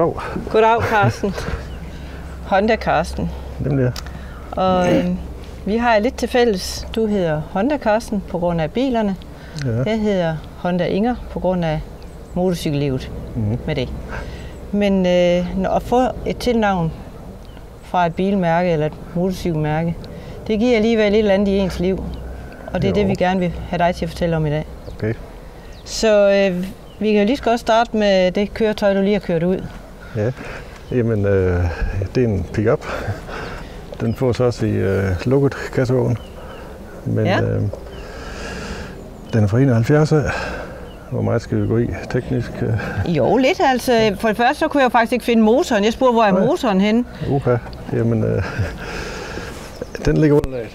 Goddag. Goddag, Carsten. Honda Carsten. Nemlig. Og øh, vi har lidt til fælles. Du hedder Honda Carsten på grund af bilerne. Ja. Jeg hedder Honda Inger på grund af motorcykellivet mm. med det. Men øh, at få et tilnavn fra et bilmærke eller et motorcykelmærke, det giver alligevel et eller andet i ens liv. Og det er Jo. det, vi gerne vil have dig til at fortælle om i dag. Okay. Så øh, vi kan jo lige så godt starte med det køretøj, du lige har kørt ud. Ja. Jamen, øh, det er en pick-up. Den får så også i øh, lukket kassevogn. Men Ja. øh, den er fra 71 af. Hvor meget skal vi gå i teknisk? Øh, Jo, lidt altså. For det første så kunne jeg jo faktisk ikke finde motoren. Jeg spurgte, hvor er Nej. motoren henne? uha. Jamen, øh, den ligger under laget.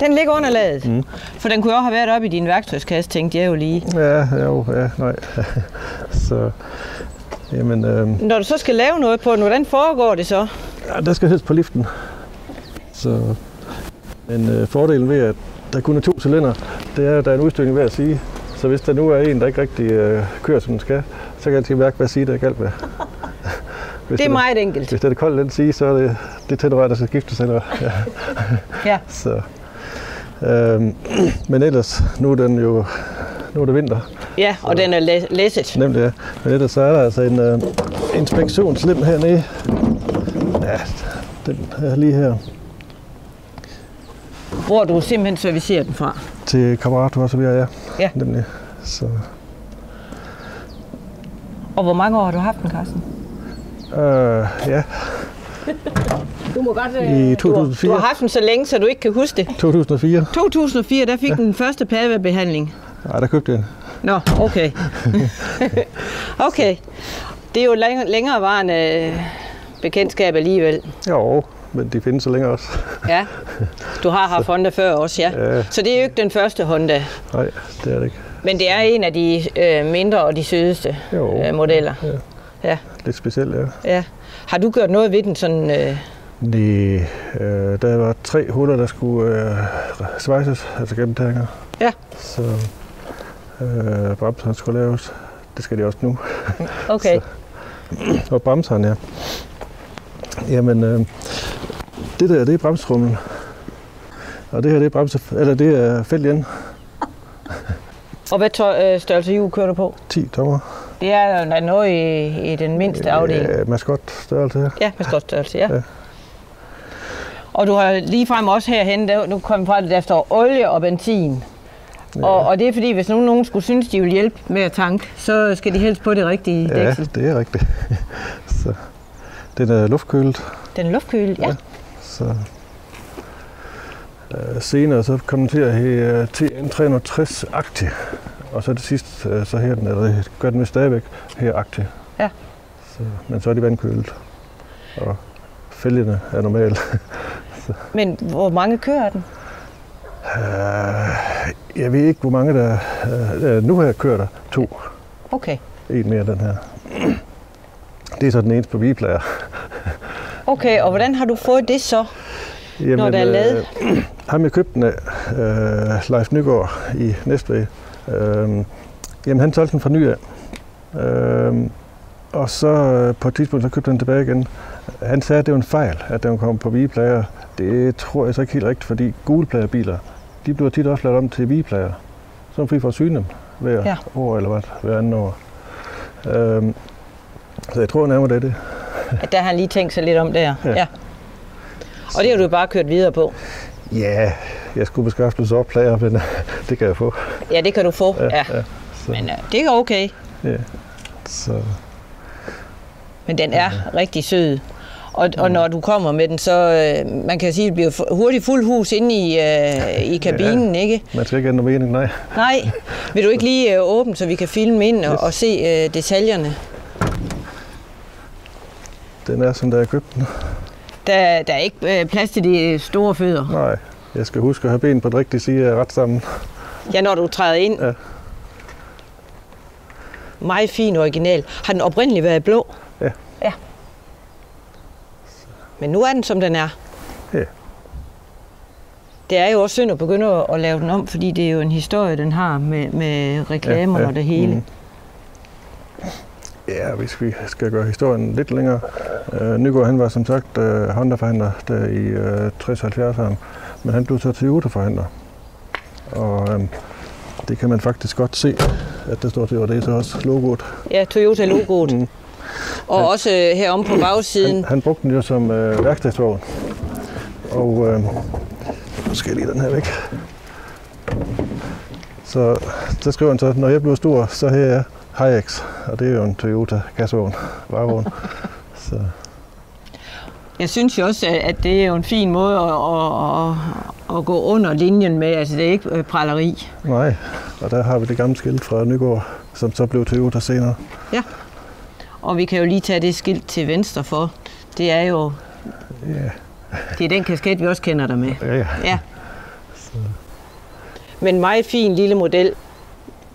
Den ligger under ladet. Mm. For den kunne jo også have været oppe i din værktøjskasse, tænkte jeg jo lige. Ja, jo, ja, nej. så, jamen, øh, Når du så skal lave noget på den, hvordan foregår det så? Ja, der skal helst på liften. Så, men øh, fordelen ved, at der kun er to cylinder, det er, at der er en udstykning ved at sige. Så hvis der nu er en, der ikke rigtig øh, kører, som den skal, så kan jeg altid mærke, hvad sige, der er galt med. Hvis Det er meget enkelt. Hvis det er koldt, den sige, så er det, det tænderør, der skal skiftes. Eller, ja. Ja. Så, øhm, men ellers, nu er den jo nu er det vinter, Ja, og den er læ- læsset. nemt det er. Men ellers så er der altså en øh, inspektionslem hernede. Ja, den er lige her. Hvor du simpelthen servicerer den fra. til kammerat, hvor så vi er, ja. Ja. Nemlig. Så, Og hvor mange år har du haft den, Carsten? øh, ja, Du må godt... i Du har, 2004, du har haft den så længe, så du ikke kan huske det. 2004, 2004, der fik ja. den første pavebehandling. nej, der købte jeg den. Nå, okay. okay. Det er jo læng- længerevarende øh, bekendtskab alligevel. Jo, men de findes så længe også. Ja. Du har haft Honda før også, ja. Ja. Så det er jo ikke den første Honda. Nej, det er det ikke. Men det er en af de øh, mindre og de sødeste Jo. øh, modeller. Ja. Ja. Lidt specielt, ja. ja. Har du gjort noget ved den sådan... Øh, Det, øh, der var tre huller, der skulle øh, svejses, altså gennemtænger. Ja. Så øh, bremserne skulle laves. Det skal de også nu. okay. Og bremserne, ja. Jamen, øh, det der, det er bremstrummen. Og det her, det er bremse, eller det er fælgen. Og hvad tøj, øh, størrelse hjul kører du på? 10 tommer. Det er jo noget i, i den mindste afdeling. Øh, maskot størrelse her. Ja, med størrelse, ja. Ja. Og du har lige frem også herhen, der, nu kom fra det, der står olie og benzin. Ja. Og, og det er fordi, hvis nogen, nogen skulle synes, de vil hjælpe med at tanke, så skal de helst på det rigtige Ja, dæksel. det er rigtigt. så, den er luftkølet, Den er luftkølet, ja. Ja. så øh, senere så kom den til at hedde TN360 Acti. Og så det sidste, øh, så her den, eller gør den vist stadigvæk, her Acti. Ja. Så, men så er de vandkølet. Og fælgene er normale. Men hvor mange kører den? Øh, jeg ved ikke, hvor mange der... Øh, nu har jeg kørt der to. Okay. En mere den her. Det er så den eneste på biplager. Okay, og hvordan har du fået det så? Jamen, Når der er ladet? Øh, ham jeg købte den af, øh, Leif Nygaard i Næstved. Øh, jamen han solgte den fra ny af. Øh, og så på et tidspunkt, så købte han den tilbage igen. Han sagde, at det var en fejl, at den kom på vigeplager. Det tror jeg så ikke helt rigtigt, fordi gulplagerbiler, de bliver tit også lavet om til vigeplager. Så er fri for at syne dem hver Ja. ja. år eller hvad, hver anden år. Øh, så jeg tror nærmere, det er det. At der har han lige tænkt sig lidt om der. Ja. Ja. ja. Og det har du bare kørt videre på. Ja, jeg skulle beskaffe mig så plager, men det kan jeg få. Ja, det kan du få. Ja. ja. ja. Så, Men øh, det er okay. ja. Så, Men den er rigtig sød. Og, og når du kommer med den, så øh, man kan sige, at det bliver hurtigt fuld hus inde i, øh, i kabinen, ikke? man skal ikke have noget mening, nej. Nej, vil du ikke lige øh, åbne, så vi kan filme ind og, og se øh, detaljerne? Den er, som da jeg købte den. Der, der er ikke øh, plads til de store fødder. Nej, jeg skal huske at have ben på den rigtige side ret sammen. Ja, når du træder ind. Ja. Meget fin original. Har den oprindeligt været blå? Ja. Ja. Men nu er den, som den er. Ja. Det er jo også synd at begynde at- lave den om, fordi det er jo en historie, den har med, med reklamer ja, ja. og det hele. Mm. Ja, hvis vi skal gøre historien lidt længere. Øh, Nygaard han var som sagt øh, Honda-forhandler der i øh, 60-70'erne, men han blev så Toyota-forhandler. Og øh, det kan man faktisk godt se, at det står til, og det er så også logoet. Ja, Toyota-logoet. Mm. Og ja. også øh, herom på bagsiden. Han, han brugte den jo som øh, værkstedsvogn. Og øh, nu skal jeg lige den her væk. Så så skriver han så, når jeg bliver stor, så her er Hiax, og det er jo en Toyota gasvogn, varevogn. så. Jeg synes jo også, at det er jo en fin måde at, at, at gå under linjen med. Altså, det er ikke øh, praleri. Nej, og der har vi det gamle skilt fra Nygaard, som så blev Toyota senere. Ja, og vi kan jo lige tage det skilt til venstre for. Det er jo... Ja. Det er den kasket, vi også kender dig med. Ja, ja. ja. Så. Men meget fin lille model.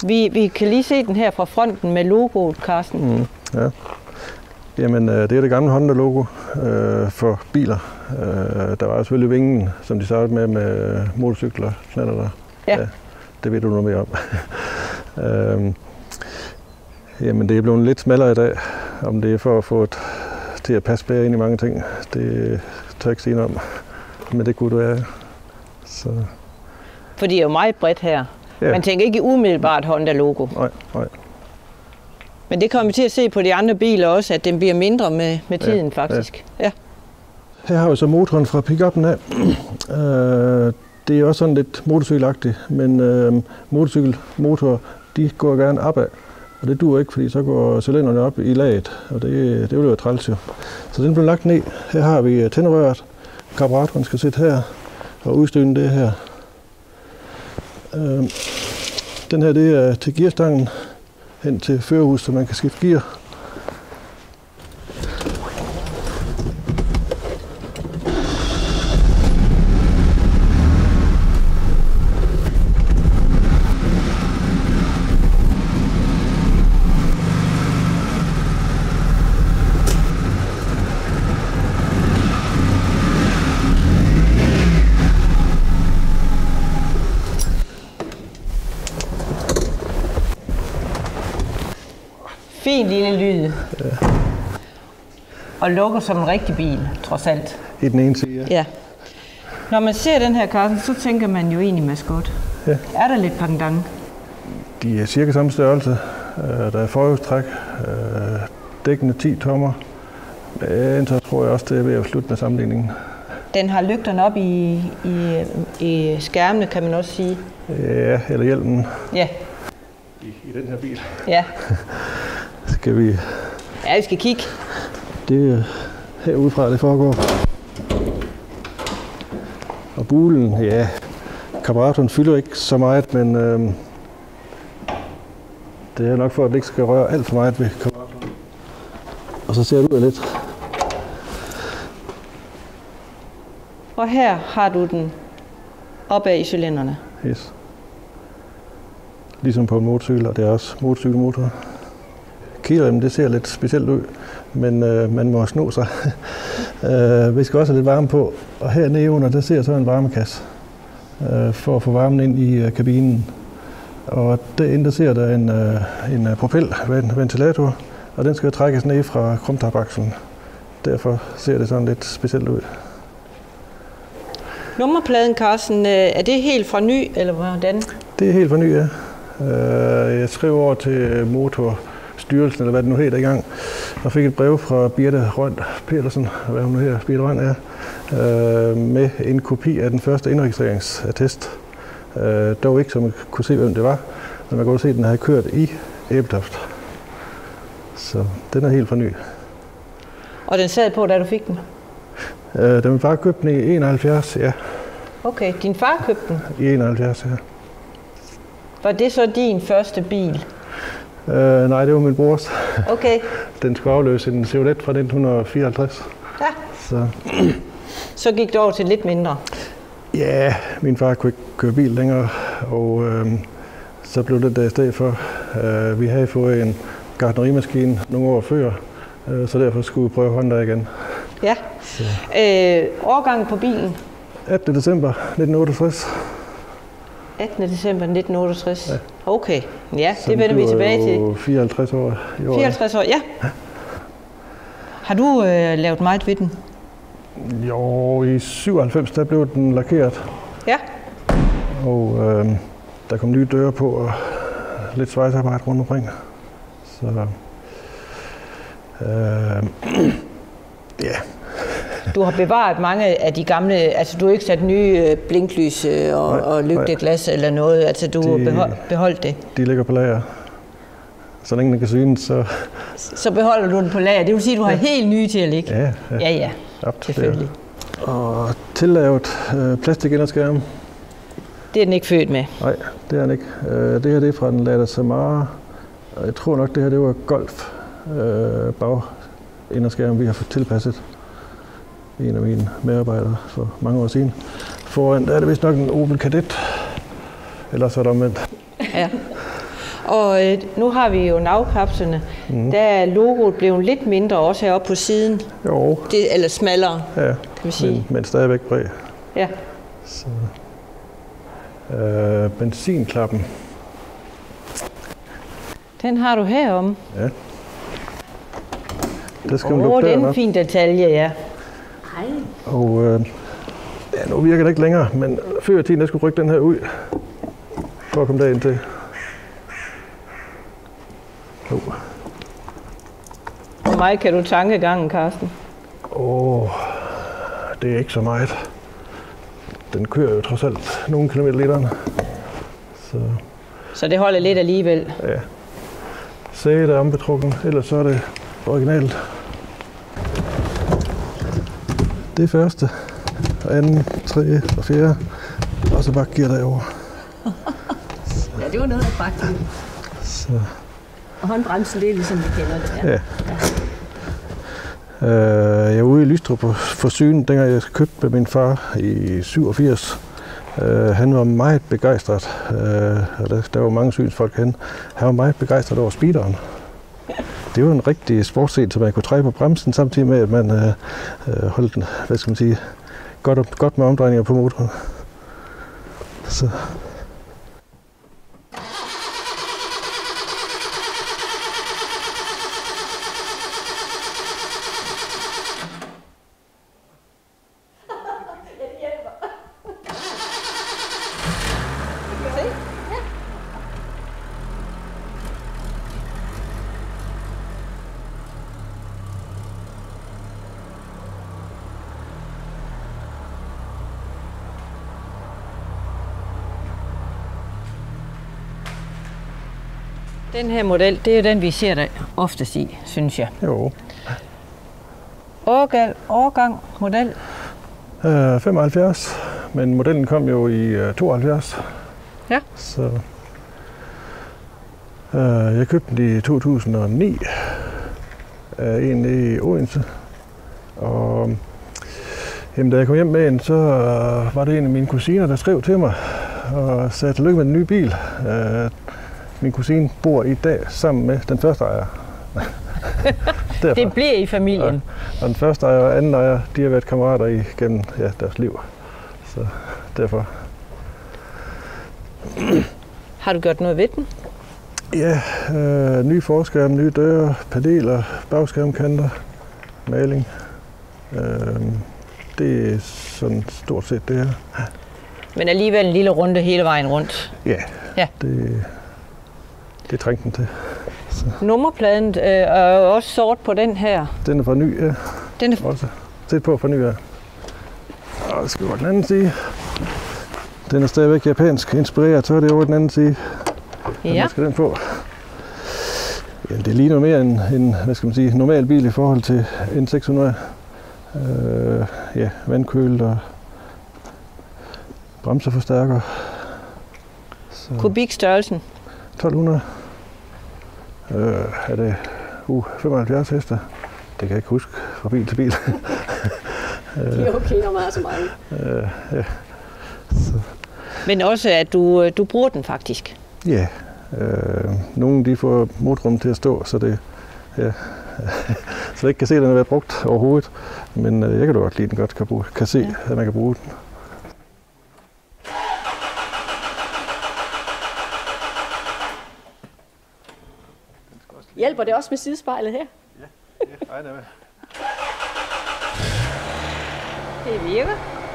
Vi, vi kan lige se den her fra fronten med logoet, Carsten. Mm, ja. Jamen, øh, det er det gamle Honda-logo øh, for biler. Øh, der var selvfølgelig vingen, som de startede med, med motorcykler, knaller der. Ja. ja. Det ved du noget mere om. øh, jamen, det er blevet lidt smallere i dag. Om det er for at få et, til at passe bedre ind i mange ting, det tør jeg ikke sige noget om. Men det kunne det være. Så. For det er jo meget bredt her. Ja. Man tænker ikke umiddelbart Honda-logo. Nej, nej. Men det kommer vi til at se på de andre biler også, at den bliver mindre med, med tiden ja, faktisk. Ja. ja. Her har vi så motoren fra pickuppen af. Øh, det er også sådan lidt motorcykelagtigt, men øh, motorcykelmotorer, de går gerne opad. Og det duer ikke, fordi så går cylinderne op i laget, og det, det bliver jo træls jo. Så den bliver lagt ned. Her har vi øh, tændrøret. Karburatoren skal sidde her, og udstyringen det her. Øhm, den her det er til gearstangen hen til førerhus, så man kan skifte gear. Fin lille lyd. Ja. Og lukker som en rigtig bil, trods alt. I den ene side, ja. ja. Når man ser den her, Carsten, så tænker man jo egentlig maskot. Ja. Er der lidt pendant? De er cirka samme størrelse. Øh, der er forhjulstræk, øh, dækkende 10 tommer. Men så tror jeg også, det er ved at slutte med sammenligningen. Den har lygterne op i, i, i skærmene, kan man også sige. Ja, eller hjelmen. Ja. I, i den her bil. Ja. Skal vi... Ja, vi skal kigge. Det er herudefra, det foregår. Og bulen, ja, karburatoren fylder ikke så meget, men øhm, det er nok for, at det ikke skal røre alt for meget ved karburatoren. Og så ser det ud lidt. Og her har du den opad i cylinderne. Yes. Ligesom på en motorcykel, og det er også motorcykelmotor. Kielrem, det ser lidt specielt ud, men øh, man må sno sig. øh, vi skal også have lidt varme på, og hernede under, der ser så en varmekasse øh, for at få varmen ind i øh, kabinen. Og derinde der ser der en, øh, en øh, propelventilator, og den skal trækkes ned fra krumtapakselen. Derfor ser det sådan lidt specielt ud. Nummerpladen, Carsten, øh, er det helt fra ny, eller hvordan? Det er helt fra ny, ja. Øh, jeg skrev over til motor styrelsen, eller hvad det nu hedder i gang, og fik et brev fra Birte Rønt Petersen, hvad hun nu hedder, Birte Rønt er, øh, med en kopi af den første indregistreringsattest. Øh, dog ikke, så man kunne se, hvem det var, men man kunne se, at den havde kørt i Æbeltoft. Så den er helt for ny. Og den sad på, da du fik den? Øh, den var købt den i 71, ja. Okay, din far købte den? I 71, ja. Var det så din første bil? Øh, nej, det var min brors. Okay. Den skulle afløse en Chevrolet fra 1954. Ja. Så. så gik det over til lidt mindre? Ja, min far kunne ikke køre bil længere, og øh, så blev det der i stedet for. Øh, vi havde fået en gardnerimaskine nogle år før, øh, så derfor skulle vi prøve Honda igen. Ja. Øh, årgangen på bilen? 18. december 1968. 18. december 1968. Ja. Okay, ja, Så det vender vi tilbage til. jo 54 år i år. 54 år, ja. Har du øh, lavet meget ved den? Jo, i 97 der blev den lakeret, Ja. og øh, der kom nye døre på, og lidt svejsarbejde rundt omkring. Så øh, ja, Du har bevaret mange af de gamle, altså du har ikke sat nye øh, blinklys øh, og, Nej, og lygteglas eller noget, altså du har Det- behold, beholdt det. de ligger på lager. Så længe den kan synes, så Så beholder du den på lager, det vil sige, at du har helt nye til at ligge. ja, ja, Ja, ja, til selvfølgelig. Og tillavet øh, plastikinderskærm. Det er den ikke født med. Nej, det er den ikke. Øh, det her det er fra den Lada Samara. Jeg tror nok, det her det var golf øh, bag inderskærm, vi har fået tilpasset en af mine medarbejdere for mange år siden. Foran der er det vist nok en Opel Kadett. Eller så er der omvendt. Ja. Og øh, nu har vi jo navkapslerne. Mm. Der er logoet blevet lidt mindre også heroppe på siden. Jo, Det, eller smallere, ja, kan vi sige. men, men stadigvæk bred. Ja. Så. Øh, benzinklappen. Den har du herom. Det skal oh, lukke det er en fin detalje, ja. Og øh, ja, nu virker det ikke længere, men før i tiden, der skulle rykke den her ud, for at komme derind til. Oh. Hvor meget kan du tanke gangen, Carsten? Åh, det er ikke så meget. Den kører jo trods alt nogle kilometer literen. Så Så det holder lidt alligevel. ja, sæde er ombetrukken, ellers så er det originalt. Det er første, og anden, tredje og fjerde, og så bare gear derover. Ja, det var noget af praktisk. Så. Og håndbremsen, det er ligesom vi kender det. Ja. Ja. Øh, jeg var ude i Lystrup på forsyn, dengang jeg købte med min far i 87. Øh, han var meget begejstret, øh, og der, der var mange synsfolk hen. Han var meget begejstret over speederen. Det var en rigtig sportsscene, så man kunne trække på bremsen, samtidig med, at man øh, øh, holdt den, hvad skal man sige, godt, op- godt med omdrejninger på motoren. Så her model, det er den, vi ser dig oftest i, synes jeg. jo, Årgang, årgang model. Øh, 75, men modellen kom jo i øh, 72. Ja. Så øh, jeg købte den i 2009 af en i Odense. Og jamen, da jeg kom hjem med den, så øh, var det en af mine kusiner, der skrev til mig og sagde tillykke med den nye bil. Øh, min kusine bor i dag sammen med den første ejer. Det bliver i familien. Og den første ejer og anden ejer, de har været kammerater igennem ja, deres liv. Så derfor. Har du gjort noget ved den? Ja, øh, nye forskærm, nye døre, paneler, bagskærmkanter, maling. Øh, det er sådan stort set det her. Men alligevel en lille runde hele vejen rundt. Ja, Ja. det, det trængte den til. Nummerpladen øh, er jo også sort på den her. Den er fra ny, ja, Den er også. Tæt på fra ny, ja. Og det skal gå den anden side. Den er stadigvæk japansk inspireret, så er det over den anden side. Ja. ja. Hvad skal den på? Jamen, det ligner mere en, en hvad skal man sige, normal bil i forhold til en 600. Øh, ja, vandkølet og bremseforstærker. Så kubikstørrelsen. 1200. Øh, er det uh, 75 heste? Det kan jeg ikke huske fra bil til bil. De er okay, når man har så meget. øh, ja. Men også, at du, øh, du bruger den faktisk. Ja, øh, nogle de får motorrummet til at stå, så det ja, så jeg ikke kan se, at den har været brugt overhovedet. Men øh, jeg kan da godt lide, at den godt kan, bruge, kan se, ja. at man kan bruge den. Hjælper det også med sidespejlet her? Ja, det regner med. Det virker.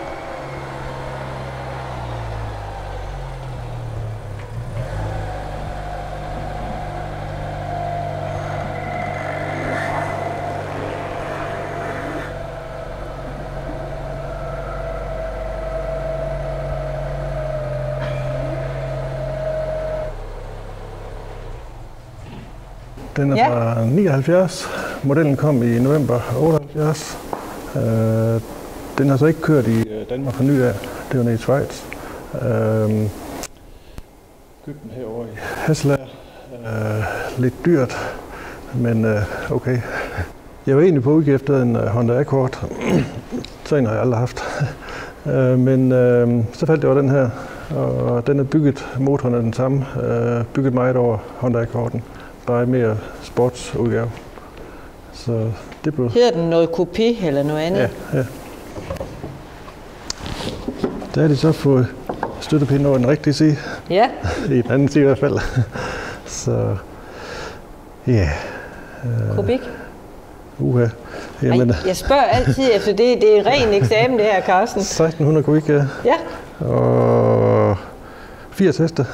Den er Ja. fra 79. Modellen kom i november 78. Øh, den har så ikke kørt i øh, Danmark fra ny af. Det var nede i Schweiz. Øh, købte den herovre i Hasselager. Øh, lidt dyrt, men øh, okay. Jeg var egentlig på udgift efter en øh, Honda Accord. så en har jeg aldrig haft. øh, men øh, så faldt det over den her, og den er bygget, motoren er den samme, øh, bygget meget over Honda Accorden bare mere sportsudgave. Så det blev... Hedder den noget kopi eller noget andet? Ja, ja. Der har de så fået støttepinden over den rigtige side, ja. i den anden side i hvert fald. Så ja, Kubik. uha. Jamen, Ej, jeg spørger altid efter det. Det er en ren eksamen, det her, Carsten. 1600 kubik ja. Ja. og 80 heste.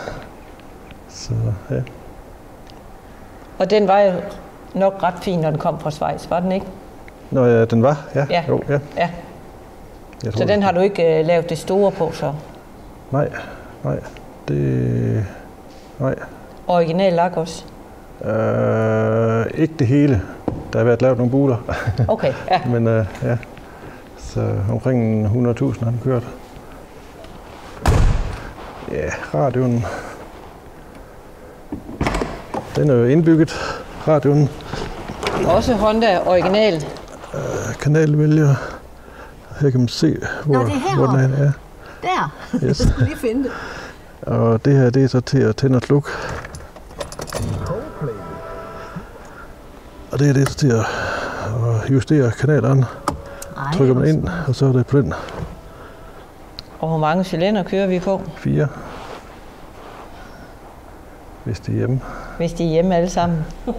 Så ja. Og den var jo nok ret fin, når den kom fra Schweiz, var den ikke? Nå ja, den var, ja. Ja. Jo, ja. Ja. Jeg Så den har du ikke uh, lavet det store på, så? Nej, nej. Det... Nej. Original lak også? Øh, ikke det hele. Der har været lavet nogle buler, Okay, ja. men øh, ja. Så omkring 100.000 har den kørt. Ja, radioen. Den er jo indbygget, radioen. Også Honda original. Kanalvælger. Her kan man se, hvor, Nå, det er hvor den er. Ja. Der. Yes. Jeg skulle lige finde det. Og det her, det er så til at tænde og slukke. Og det her, det er så til at justere kanalerne. Ej, Trykker man ind, og så er det på den Og hvor mange cylinder kører vi på, 4. Hvis det er hjemme. Hvis de er hjemme alle sammen?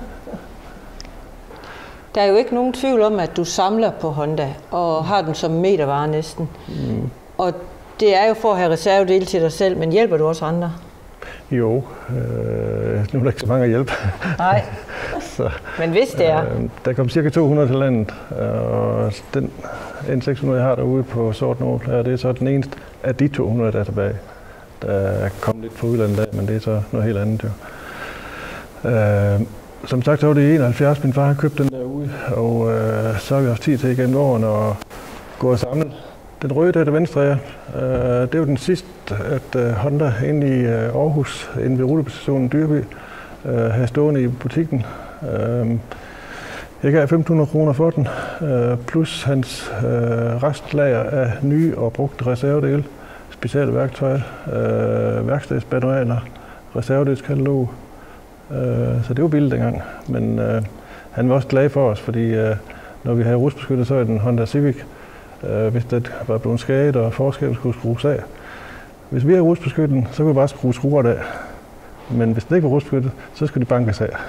Der er jo ikke nogen tvivl om, at du samler på Honda, og har den som metervare næsten. Mm. Og det er jo for at have reservedele til dig selv, men hjælper du også andre? Jo, øh, nu er der ikke så mange at hjælpe. Nej, så, men hvis det er. øh, der kom cirka 200 til landet, og den N600, jeg har derude på sort nummerplader, det er så den eneste af de 200, der er tilbage. Der er kommet lidt fra udlandet af, men det er så noget helt andet jo. Øh, som sagt, så var det i 71, min far har købt den derude, og øh, så har vi haft tid til igennem årene at gå og samle. Den røde der til venstre, ja, øh, det var den sidste, at øh, Honda inde i øh, Aarhus, inde ved rutebestationen Dyrby, øh, havde stående i butikken. Øh, jeg gav 1.500 kroner for den, øh, plus hans øh, restlager af nye og brugte reservedele, specielle værktøjer, øh, værkstedsmanualer, reservedelskatalog. Øh, så det var billigt dengang, men øh, han var også glad for os, fordi øh, når vi havde rustbeskyttet, så er den Honda Civic, øh, hvis det var blevet skadet og forskellen skulle skrues af. Hvis vi havde rustbeskyttet så kunne vi bare skrue skruerne af. Men hvis den ikke var rustbeskyttet, så skulle de bankes af.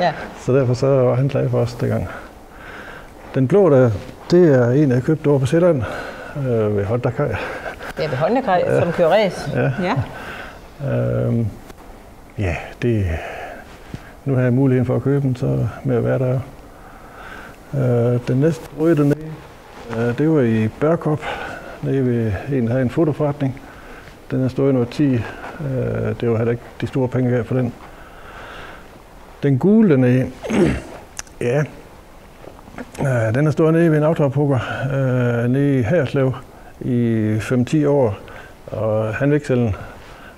Ja. Så derfor så var han glad for os dengang. Den blå der, det er en, jeg købte over på Sjælland øh, ved Honda Kaj. Ja, ved Honda, som kører race. Ja. ja. Øhm, ja, det... Nu har jeg muligheden for at købe den, så med at være der. Øh, den næste røde dernede, øh, det var i Børkop, nede ved en, der havde en fotoforretning. Den er stået i noget 10. Øh, det var heller ikke de store penge her for den. Den gule dernede, ja, øh, den er stået nede ved en autoophugger, øh, nede i Herslev i 5-10 år. Og han vil ikke sælge den.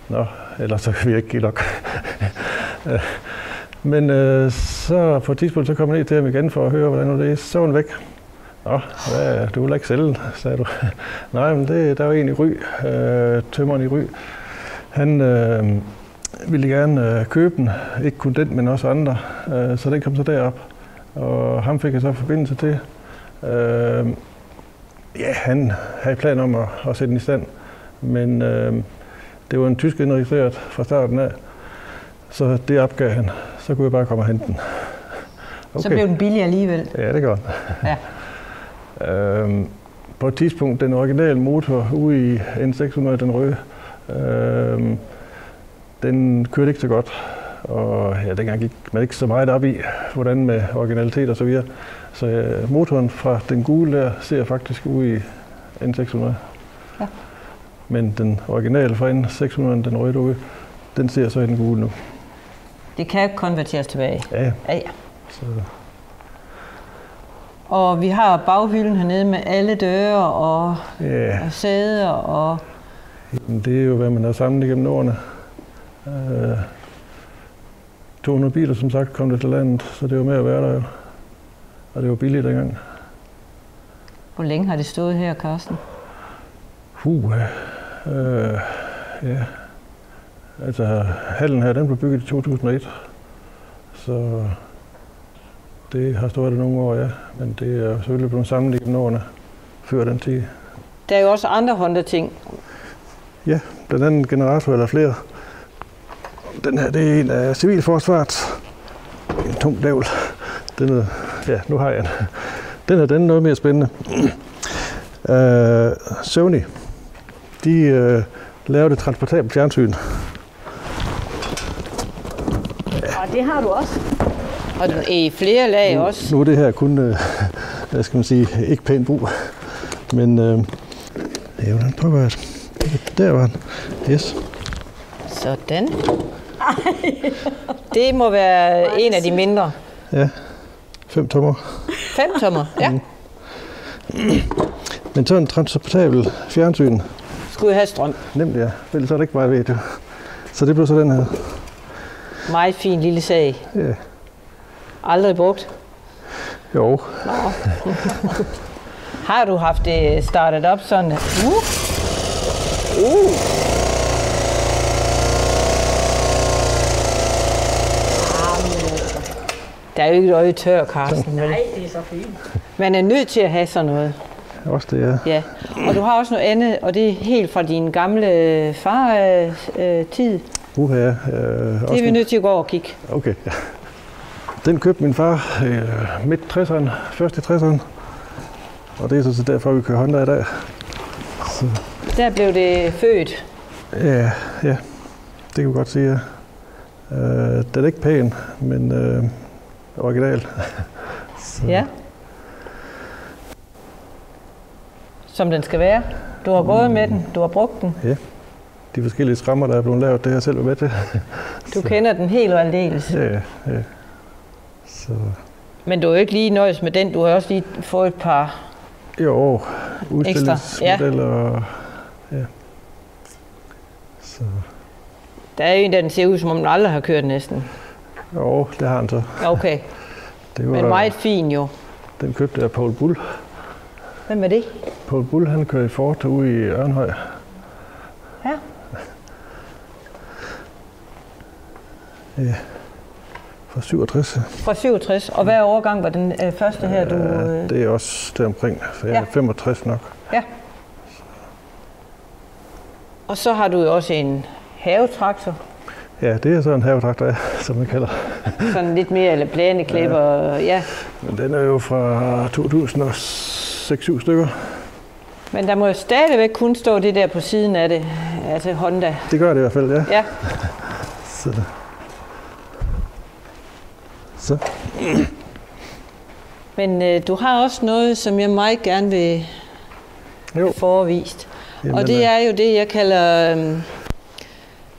Nå, ellers så kan vi ikke give nok. Men øh, så på et tidspunkt, så kom jeg ned til ham igen for at høre, hvordan det er. Så var han væk. Nå, hvad, du vil ikke sælge sagde du. Nej, men det, der var en i Ry, øh, tømmeren i Ry. Han øh, ville gerne øh, købe den, ikke kun den, men også andre. Øh, så den kom så derop, og ham fik jeg så forbindelse til. Øh, ja, han havde planer om at, at sætte den i stand, men øh, det var en tysk indregistreret fra starten af. Så det opgav han. Så kunne jeg bare komme og hente den. Okay. Så blev den billig alligevel. Ja, det gør den. Ja. øhm, på et tidspunkt, den originale motor ude i N600, den røde, øhm, den kørte ikke så godt. Og ja, dengang gik man ikke så meget op i, hvordan med originalitet og så videre. Så ja, motoren fra den gule der ser faktisk ud i N600. Men den originale fra N600, den røde ude, den ser så i den gule nu. Det kan konverteres tilbage. Ja, ja. Ja. Så, Og vi har baghylden hernede med alle døre og, ja. og sæder og... Jamen, det er jo, hvad man har samlet igennem årene. Øh, 200 biler, som sagt, kom det til landet, så det var med at være der jo. Og det var billigt dengang. Hvor længe har det stået her, Carsten? Puh, øh, ja. Altså, hallen her, den blev bygget i 2001. Så det har stået der nogle år, ja. Men det er selvfølgelig blevet samlet igennem årene før den tid. Der er jo også andre Honda-ting. Ja, blandt andet generator eller flere. Den her, det er en af civilforsvaret. En tung dævl. Den er, ja, nu har jeg den. Den her, den er noget mere spændende. Uh, Sony, de uh, lavede et transportabelt fjernsyn. Og det har du også. Og den er i flere lag også. Nu er det her kun, uh, hvad skal man sige, ikke pænt brug. Men uh, ja, hvordan pokker jeg det? Der var den. Yes. Sådan. Det må være en af de mindre. Ja, 5 tommer. 5 tommer, ja. Men sådan en transportabel fjernsyn, Skulle jeg have strøm. nemt ja. Ellers er det ikke meget ved det. Så det blev så den her. Meget fin lille sag. Ja. Aldrig brugt. Jo, Har du haft det startet op sådan? Uh. Uh. Der er jo ikke et øje tør, Carsten. Nej, det er så fint. Man er nødt til at have sådan noget. Også det er. Ja. Og du har også noget andet, og det er helt fra din gamle far-tid. Uha, ja. Øh, Det er vi nødt til at gå og kigge. Okay, ja. Den købte min far øh, midt 60'erne, først i 60'erne. Og det er så derfor, vi kører Honda i dag. Så, Der blev det født. ja, ja, det kan vi godt sige, ja. Øh, den er ikke pæn, men øh, original. så, Ja. Som den skal være. Du har gået med den, du har brugt den. De forskellige skrammer, der er blevet lavet, det har jeg selv været med til. Du kender den helt og aldeles. Ja, ja. Så, Men du er jo ikke lige nøjes med den. Du har også lige fået et par. jo, ja. udstillingsmodeller. og Ja. Så, Der er en, der den ser ud, som om den aldrig har kørt næsten. jo, det har han så. Okay, Det var, men meget fin jo. Den købte jeg Paul Bull. Hvem er det? Paul Bull, han kører i Ford ude i Ørnhøj. Ja. Ja. Fra 67. Fra 67. Og hver årgang var den øh, første her, du... Ja, Øh, det er også deromkring, for jeg er Ja. 65 nok. og så har du jo også en havetraktor. Ja, det er så en havetraktor, ja, som man kalder. Sådan lidt mere, eller plæneklipper. Ja. ja. Men den er jo fra 2006-7 stykker. Men der må jo stadigvæk kun stå det der på siden af det. Altså Honda. Det gør det i hvert fald, ja. Ja. Så, så. Men øh, du har også noget, som jeg meget gerne vil Jo. forevist. Jamen, Og det er jo det, jeg kalder øh,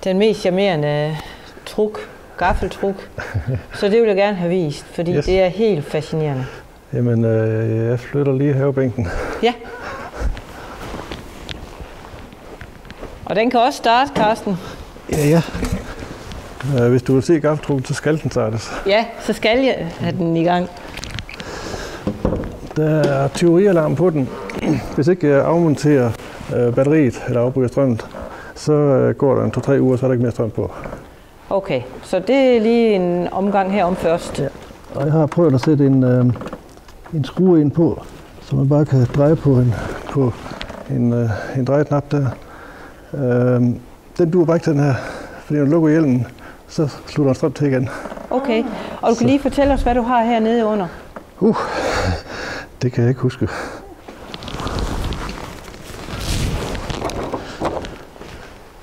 den mest charmerende truk, gaffeltruk. Så det vil jeg gerne have vist, fordi Yes. det er helt fascinerende. Jamen, øh, jeg flytter lige havebænken. Ja. Og den kan også starte, Karsten. Ja, ja. Øh, hvis du vil se gaffeltrukken, så skal den startes. Ja, så skal jeg have den i gang. Der er tyverialarm på den. Hvis ikke jeg afmonterer øh, batteriet eller afbryder strømmen, så øh, går der en 2-3 uger, så er der ikke mere strøm på. Okay, så det er lige en omgang herom først. Ja. Og jeg har prøvet at sætte en, øh, en skrue ind på, så man bare kan dreje på en, på en, øh, en drejetnap der. Øh, den duer bare ikke den her, fordi når du lukker hjelmen, så slutter den strøm til igen. Okay. Og du kan lige fortælle os, hvad du har hernede under. Uh, det kan jeg ikke huske.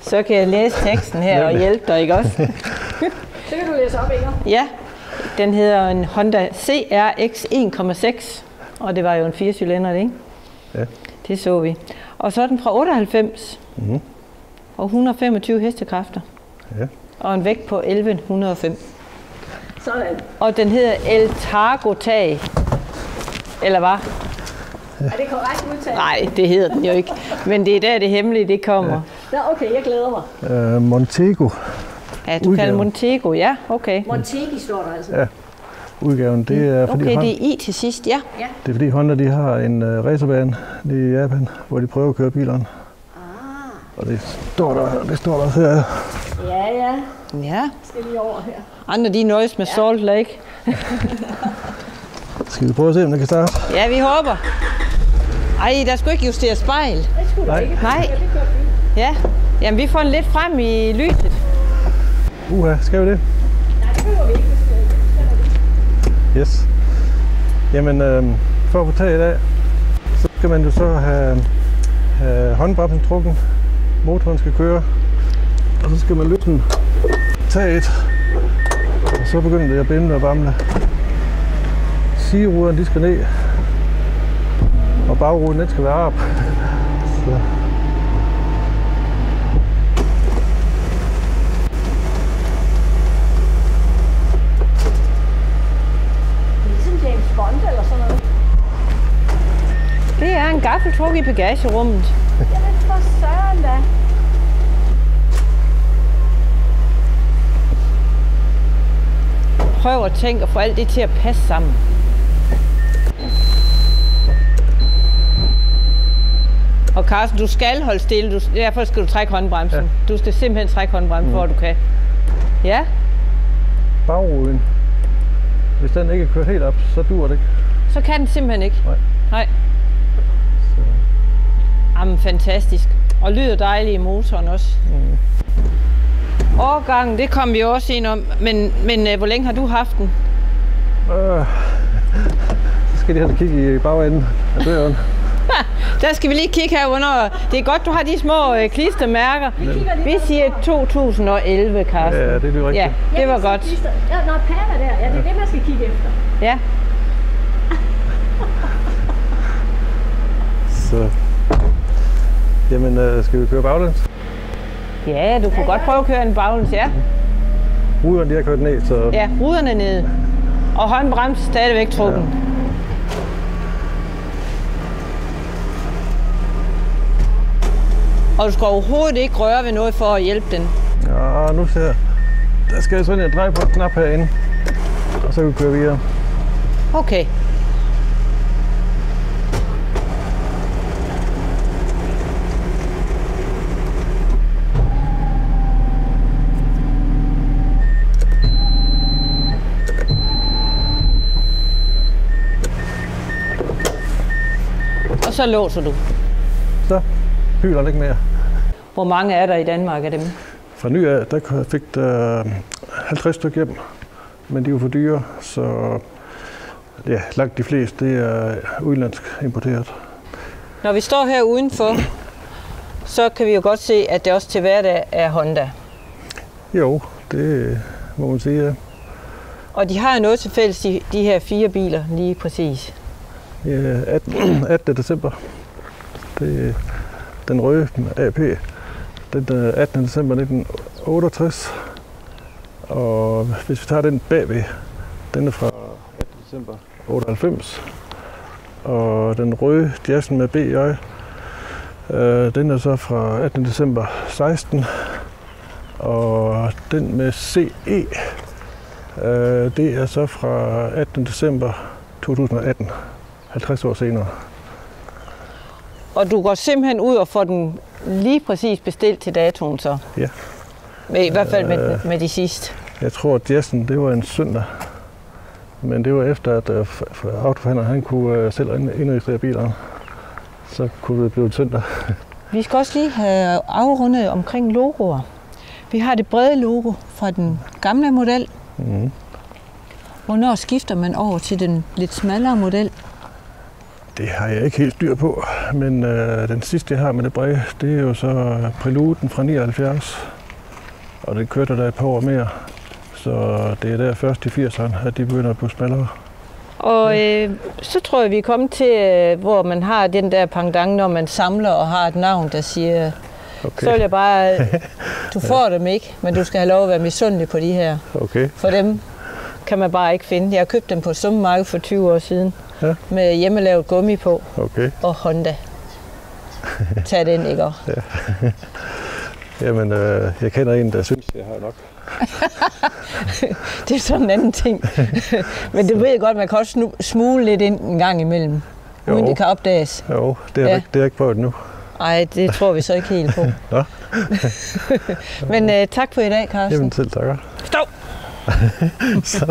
Så kan jeg læse teksten her og hjælpe dig, ikke også? Så kan du læse op, Inger. Ja, den hedder en Honda CRX 1,6, og det var jo en 4 cylinder, ikke? Ja. Det så vi. Og så er den fra 98, Mhm. Og 125 hestekræfter, Ja. og en vægt på 1105. Sådan. Og den hedder El Targo Tag, eller hvad? Er det korrekt udtalt? Nej, det hedder den jo ikke. Men det er der, det hemmelige, det kommer. Nå, okay, jeg glæder mig. Øh, Montego Ja, du kalder Montego, ja, okay. Montegi står der altså. Ja. udgaven, det er fordi, Okay, Hon- det er I til sidst, ja. det er fordi Honda de har en uh, racerbane lige i Japan, hvor de prøver at køre bilerne. Og det står der, det står der her. Ja, ja. Ja, Skal lige over her. andre de nøjes med Salt Lake. Skal vi prøve at se, om det kan starte? Ja, vi håber. Ej, der skulle ikke justere spejl. Det skulle Nej. ikke. Nej. Ja. Ja, jamen vi får den lidt frem i lyset. Uha, skal vi det? Nej, det behøver vi ikke. Yes. Jamen, øh, for at få tag i dag, så skal man jo så have, have håndbremsen trukken, motoren skal køre, og så skal man løsne taget, og så begynder det at bimle og bamle. Sigeruderne, de skal ned, og bagruden, den skal være op. Så. Ligesom James Bond eller sådan noget. Det er en gaffeltruk i bagagerummet. Jamen for søren da. Prøv at tænke at få alt det til at passe sammen. Og Carsten, du skal holde stille. Du, derfor skal du trække håndbremsen. Ja. Du skal simpelthen trække håndbremsen, mm. for at du kan. Ja, Bagruden, hvis den ikke er kørt helt op, så dur det ikke. så kan den simpelthen ikke. Nej. Nej. Jamen, fantastisk. Og lyder dejligt i motoren også. Mm. Årgangen, det kom vi jo også ind om. Men, men øh, hvor længe har du haft den? Øh, så skal de have kigge i bagenden af døren. Der skal vi lige kigge her under. Det er godt, du har de små øh, klistermærker. lige Vi siger 2011, Carsten. Ja, det er jo rigtigt. Ja, det var godt. Ja, når Pava der. Ja, det er det, man skal kigge efter. Ja. Så. Jamen, øh, skal vi køre baglæns? Ja, du kunne godt prøve at køre en baglæns, ja. Ruderne, de har kørt ned, så Ja, ruderne nede. Og håndbremsen stadigvæk trukken. Ja. Og du skal overhovedet ikke røre ved noget for at hjælpe den. ja, nu ser jeg. Der skal jeg sådan en dreje på en knap herinde. Og så kan vi køre videre. Okay. Og så låser du. Så hyler det ikke mere. Hvor mange er der i Danmark af dem? Fra ny af, der fik der 50 stykker hjem. Men de er jo for dyre, så ja, langt de fleste, det er udenlandsk importeret. Når vi står her udenfor, så kan vi jo godt se, at det også til hverdag er Honda. Jo, det må man sige, ja. Og de har jo noget til fælles, de, de her fire biler, lige præcis. Ja, 18, 18. december. Det er den røde AP. Den øh, 18. december 1968. Og hvis vi tager den bagved, den er fra 18. december 98. Og den røde Jazzen med BJ, øh, den er så fra 18. december 16. Og den med CE, øh, det er så fra 18. december 2018. 50 år senere. Og du går simpelthen ud og får den lige præcis bestilt til datoen så? Ja. Med, I hvert fald med, med de sidste. Jeg tror, at Jessen, det var en søndag. Men det var efter, at uh, autoforhandleren han kunne uh, selv ind- indregistrere bilerne. Så kunne det blive en søndag. Vi skal også lige have afrundet omkring logoer. Vi har det brede logo fra den gamle model. Mm. Hvornår skifter man over til den lidt smallere model? Det har jeg ikke helt styr på, men øh, den sidste, jeg har med det brede, det er jo så Preluden fra 79. Og det kørte der et par år mere. Så det er der først i 80'erne, at de begynder at blive smallere. Og øh, så tror jeg, vi er kommet til, øh, hvor man har den der pendant, når man samler og har et navn, der siger, Okay. så vil jeg bare, du får dem ikke, men du skal have lov at være misundelig på de her. Okay. For dem kan man bare ikke finde. Jeg har købt dem på Summarked for 20 år siden, Ja. med hjemmelavet gummi på Okay. og Honda. Tag den, ikke? også? Jamen, øh, jeg kender en, der synes, jeg har nok. Det er sådan en anden ting. men det ved jeg godt, man kan også smule lidt ind en gang imellem, uden Jo. det kan opdages. Jo, det har, Ja. ja. det jeg ikke prøvet nu. Ej, det tror vi så ikke helt på. Men øh, tak for i dag, Carsten. Jamen, selv takker. Stå!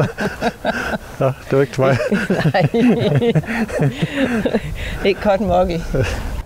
Nå, det var ikke til mig. Nej. ikke cotton muggy.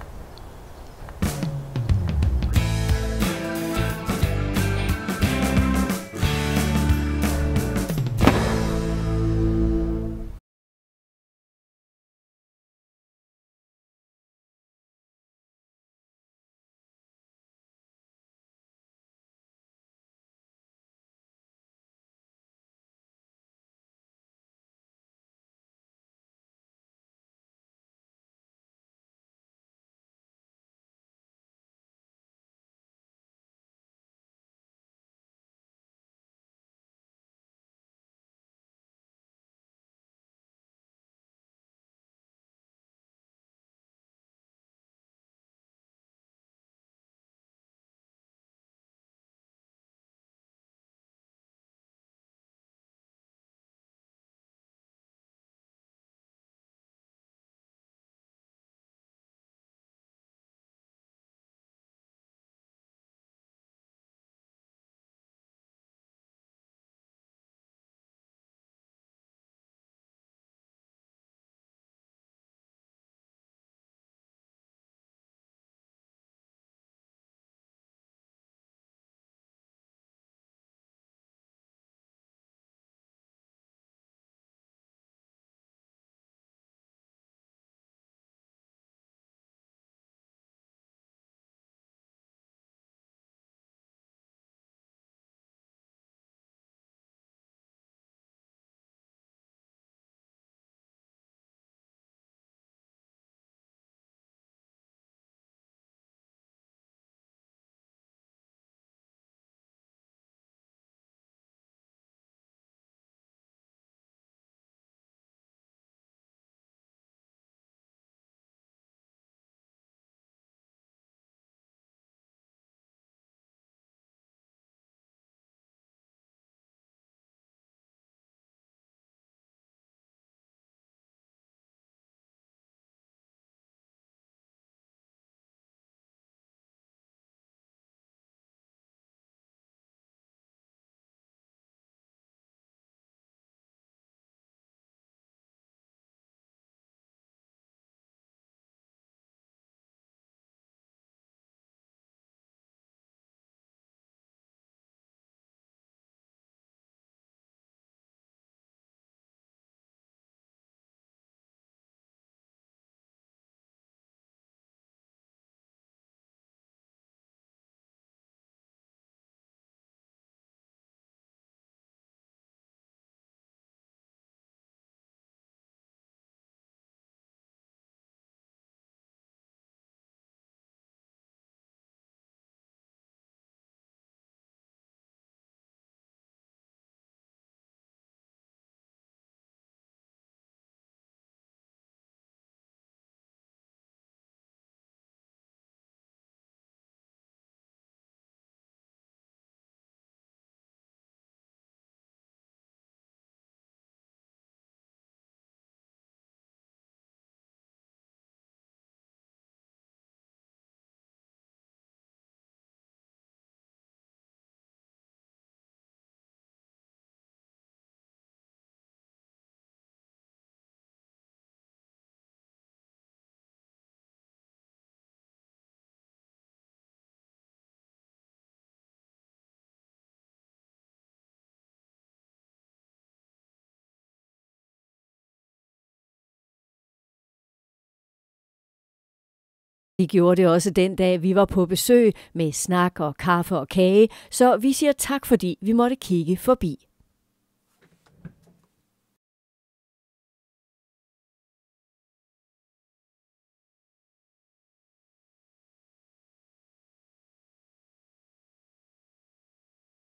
Vi gjorde det også den dag, vi var på besøg med snak og kaffe og kage, så vi siger tak, fordi vi måtte kigge forbi.